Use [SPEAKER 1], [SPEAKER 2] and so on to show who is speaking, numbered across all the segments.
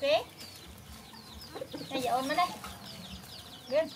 [SPEAKER 1] ok bây giờ ôm nó đây Good.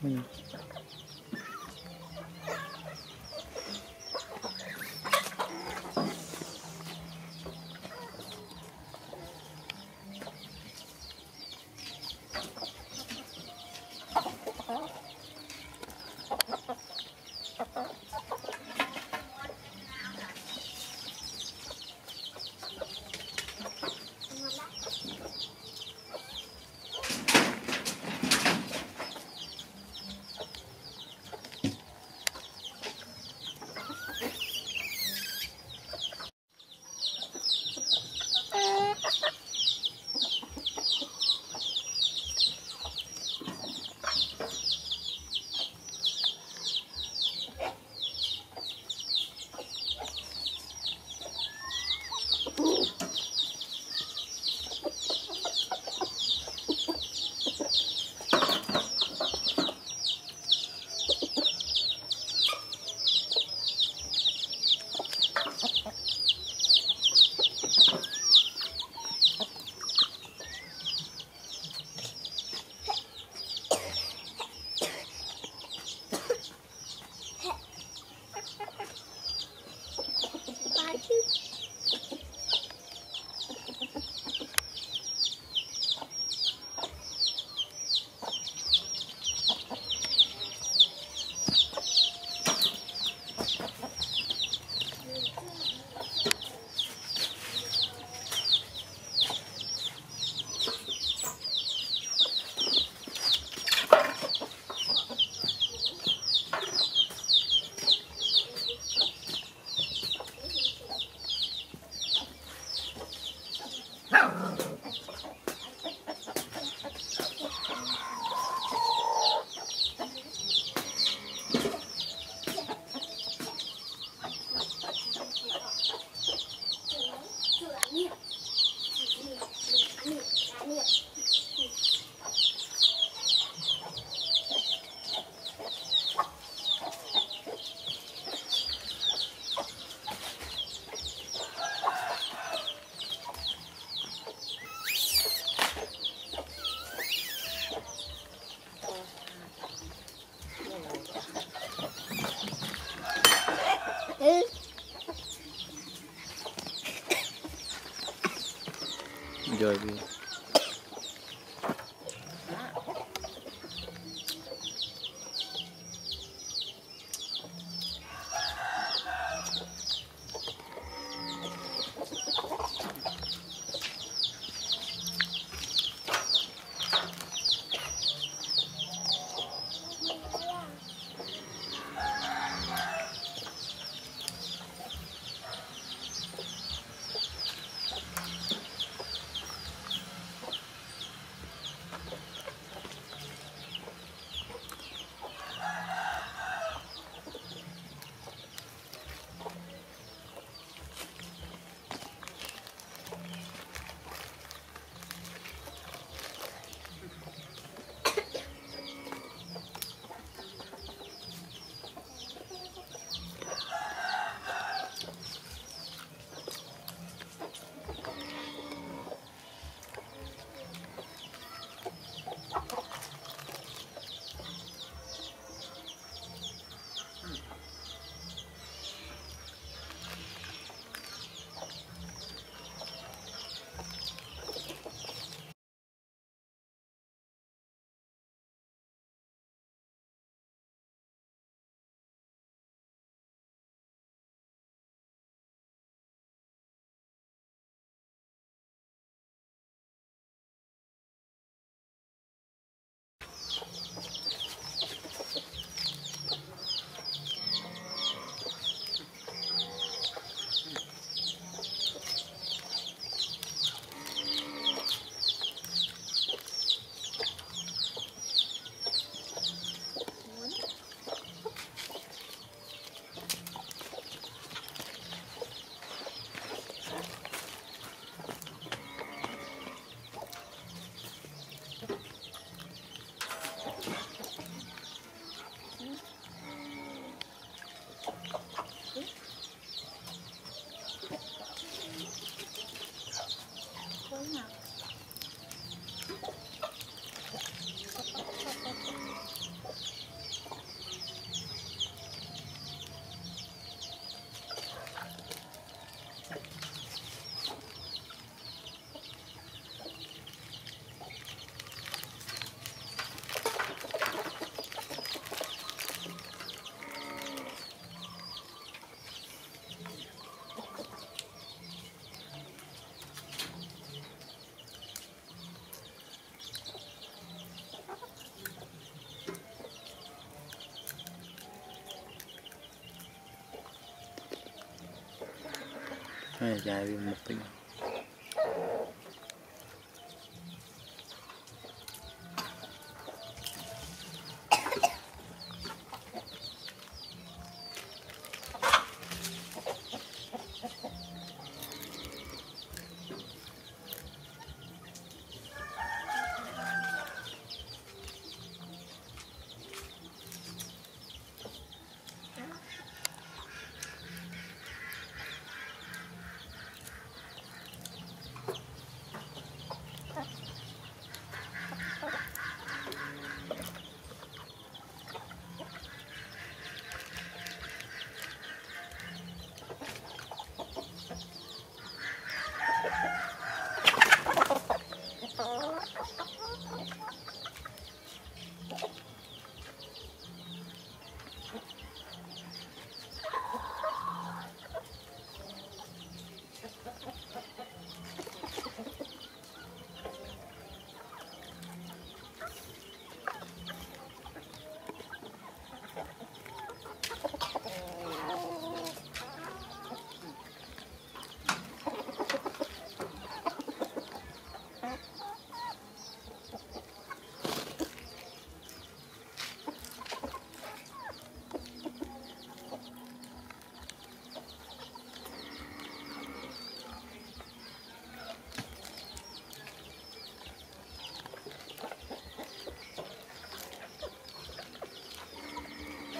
[SPEAKER 2] 嗯。
[SPEAKER 3] めっちゃうまい。
[SPEAKER 2] Enjoy. Pues ya había un.